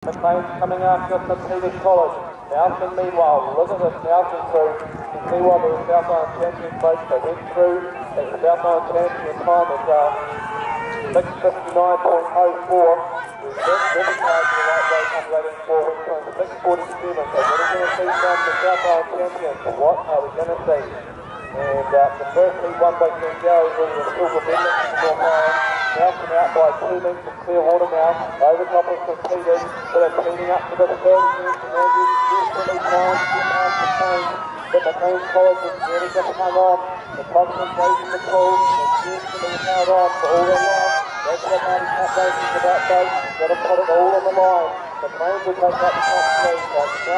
Macleans coming after St Peter's College. Nelson meanwhile, look at this, Nelson through. You see what the South Island champion folks, they went through. The South Island champion time is uh, 659.04. This to the right way operating for Winton 647. So what are we going to see from the South Island champions? What are we going to see? And uh, the first heat won by Ken Gary the medal in North Island. Now come out by two lengths from Clearwater now. Over top of Peters. But they're cleaning up to the third minute from Andrews. Desperately trying to the train. But the main college is really going to on. The goes in the pool. And desperately held on for all their life. That's what Maadi racing for that boat. Got to put it all on the line. The Cranes will take that top three.